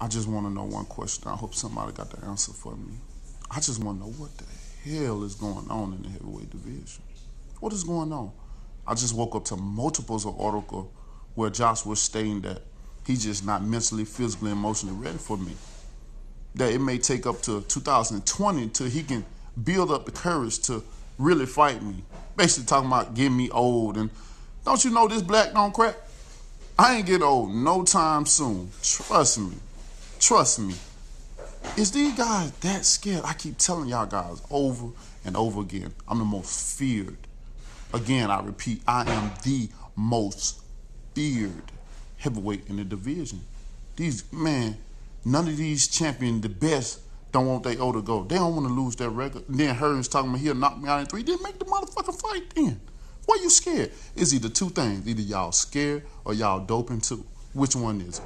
I just want to know one question. I hope somebody got the answer for me. I just want to know what the hell is going on in the heavyweight division. What is going on? I just woke up to multiples of article where Josh was stating that he's just not mentally, physically, emotionally ready for me. That it may take up to 2020 till he can build up the courage to really fight me. Basically talking about getting me old and don't you know this black don't crack? I ain't getting old no time soon. Trust me. Trust me. Is these guys that scared? I keep telling y'all guys over and over again. I'm the most feared. Again, I repeat, I am the most feared heavyweight in the division. These man, none of these champions, the best, don't want they to go. They don't want to lose their record. And then Hearns talking about he'll knock me out in three. Then make the motherfucking fight then. Why you scared? It's either two things. Either y'all scared or y'all doping too. Which one is it?